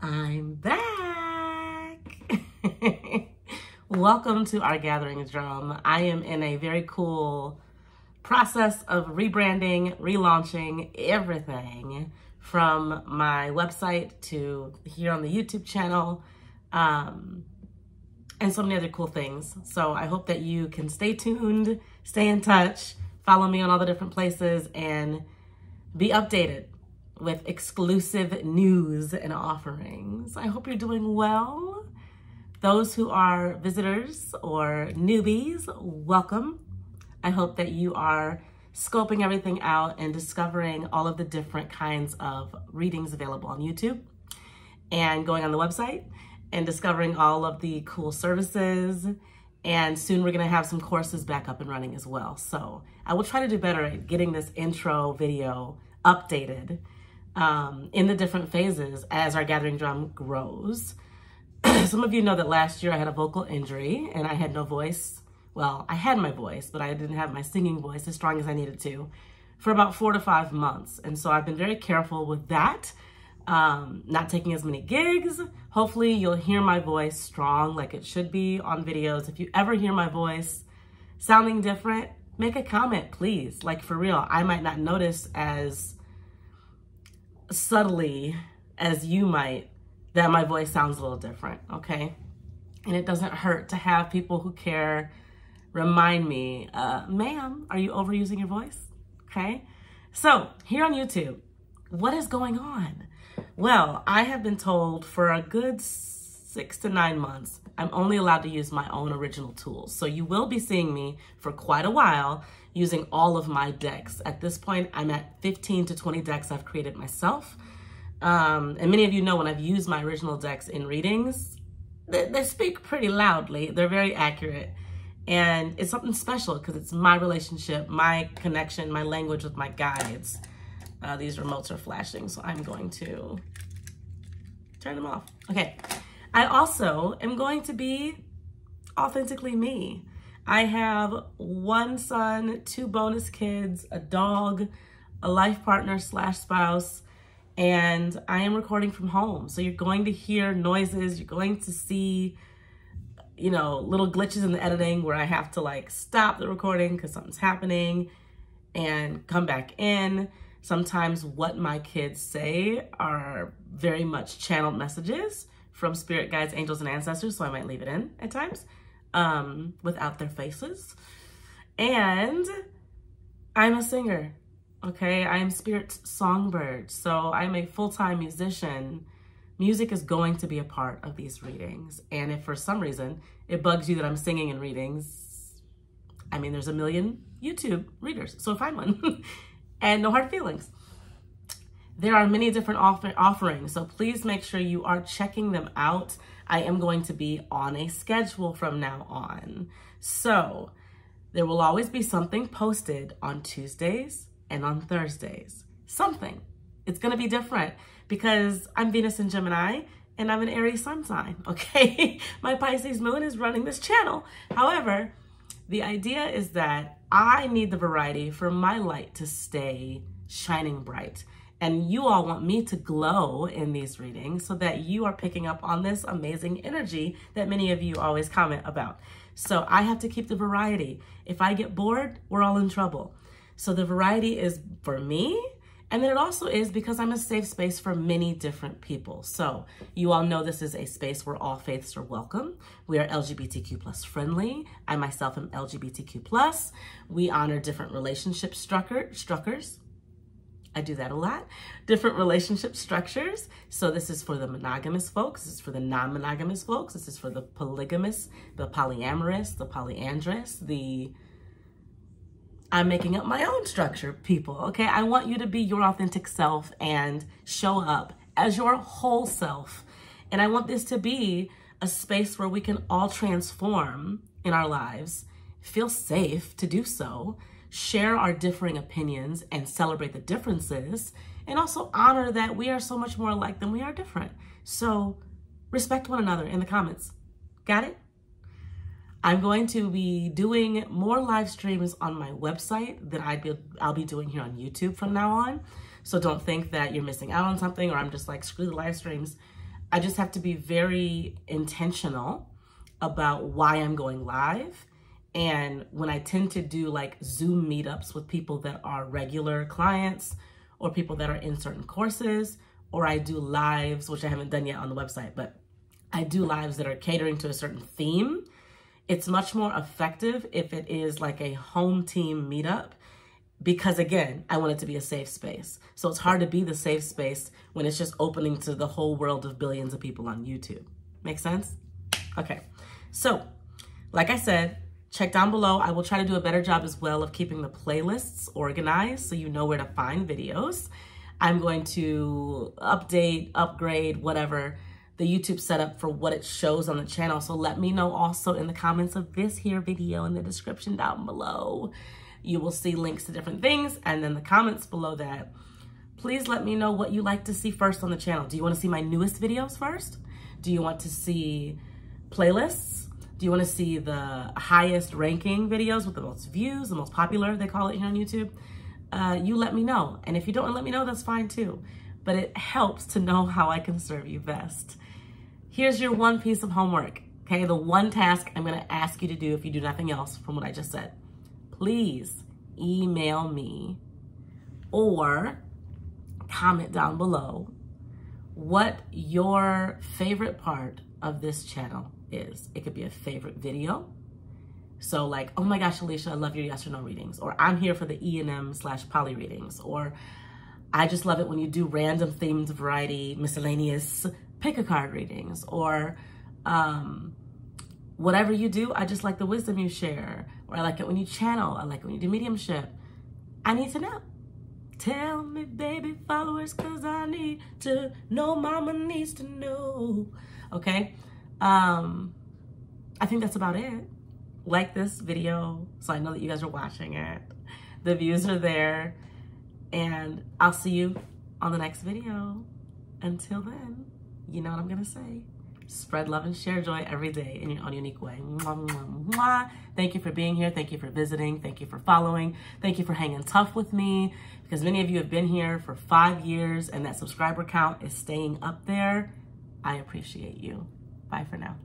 I'm back. Welcome to our Gathering Drum. I am in a very cool process of rebranding, relaunching everything from my website to here on the YouTube channel um, and so many other cool things. So I hope that you can stay tuned, stay in touch, follow me on all the different places, and be updated with exclusive news and offerings. I hope you're doing well. Those who are visitors or newbies, welcome. I hope that you are scoping everything out and discovering all of the different kinds of readings available on YouTube and going on the website and discovering all of the cool services. And soon we're gonna have some courses back up and running as well. So I will try to do better at getting this intro video updated um, in the different phases as our gathering drum grows. Some of you know that last year I had a vocal injury and I had no voice. Well, I had my voice, but I didn't have my singing voice as strong as I needed to for about four to five months. And so I've been very careful with that, um, not taking as many gigs. Hopefully you'll hear my voice strong like it should be on videos. If you ever hear my voice sounding different, make a comment, please. Like for real, I might not notice as subtly as you might that my voice sounds a little different, okay? And it doesn't hurt to have people who care remind me, uh, ma'am, are you overusing your voice? Okay? So, here on YouTube, what is going on? Well, I have been told for a good six to nine months, I'm only allowed to use my own original tools. So you will be seeing me for quite a while using all of my decks. At this point, I'm at 15 to 20 decks I've created myself. Um, and many of you know when I've used my original decks in readings, they, they speak pretty loudly. They're very accurate. And it's something special because it's my relationship, my connection, my language with my guides. Uh, these remotes are flashing, so I'm going to turn them off. Okay. I also am going to be authentically me. I have one son, two bonus kids, a dog, a life partner slash spouse, and I am recording from home. So you're going to hear noises, you're going to see, you know, little glitches in the editing where I have to like stop the recording because something's happening and come back in. Sometimes what my kids say are very much channeled messages from spirit guides, angels, and ancestors, so I might leave it in at times um, without their faces. And I'm a singer, okay? I am Spirit Songbird, so I'm a full-time musician. Music is going to be a part of these readings. And if for some reason it bugs you that I'm singing in readings, I mean, there's a million YouTube readers, so find one. and no hard feelings. There are many different offer offerings, so please make sure you are checking them out. I am going to be on a schedule from now on. So there will always be something posted on Tuesdays and on Thursdays. Something. It's going to be different because I'm Venus in Gemini and I'm an Aries sun sign, okay? My Pisces moon is running this channel. However, the idea is that I need the variety for my light to stay shining bright. And you all want me to glow in these readings so that you are picking up on this amazing energy that many of you always comment about. So I have to keep the variety. If I get bored, we're all in trouble. So the variety is for me, and then it also is because I'm a safe space for many different people. So you all know this is a space where all faiths are welcome. We are LGBTQ plus friendly. I myself am LGBTQ plus. We honor different relationship structure, structures I do that a lot. Different relationship structures. So this is for the monogamous folks. This is for the non-monogamous folks. This is for the polygamous, the polyamorous, the polyandrous, the I'm making up my own structure, people, okay? I want you to be your authentic self and show up as your whole self. And I want this to be a space where we can all transform in our lives, feel safe to do so, share our differing opinions and celebrate the differences, and also honor that we are so much more alike than we are different. So respect one another in the comments. Got it? I'm going to be doing more live streams on my website than I'd be, I'll be doing here on YouTube from now on. So don't think that you're missing out on something or I'm just like, screw the live streams. I just have to be very intentional about why I'm going live. And when I tend to do like Zoom meetups with people that are regular clients or people that are in certain courses, or I do lives, which I haven't done yet on the website, but I do lives that are catering to a certain theme. It's much more effective if it is like a home team meetup because again, I want it to be a safe space. So it's hard to be the safe space when it's just opening to the whole world of billions of people on YouTube. Make sense? Okay. So, like I said, check down below. I will try to do a better job as well of keeping the playlists organized so you know where to find videos. I'm going to update, upgrade, whatever, the YouTube setup for what it shows on the channel. So let me know also in the comments of this here video in the description down below. You will see links to different things and then the comments below that. Please let me know what you like to see first on the channel. Do you want to see my newest videos first? Do you want to see playlists? Do you want to see the highest ranking videos with the most views, the most popular, they call it here on YouTube? Uh, you let me know. And if you don't let me know, that's fine too. But it helps to know how I can serve you best. Here's your one piece of homework, okay? The one task I'm gonna ask you to do if you do nothing else from what I just said. Please email me or comment down below what your favorite part of this channel is. It could be a favorite video. So like, oh my gosh, Alesha, I love your yes or no readings. Or I'm here for the ENM slash poly readings. Or I just love it when you do random themed variety, miscellaneous pick a card readings. Or um, whatever you do, I just like the wisdom you share. Or I like it when you channel. I like it when you do mediumship. I need to know. Tell me, baby followers, cause I need to know. Mama needs to know. Okay? Um, I think that's about it. Like this video so I know that you guys are watching it. The views are there. And I'll see you on the next video. Until then, you know what I'm gonna say. Spread love and share joy every day in your own unique way. Mwah, mwah, mwah. Thank you for being here. Thank you for visiting. Thank you for following. Thank you for hanging tough with me because many of you have been here for five years and that subscriber count is staying up there. I appreciate you. Bye for now.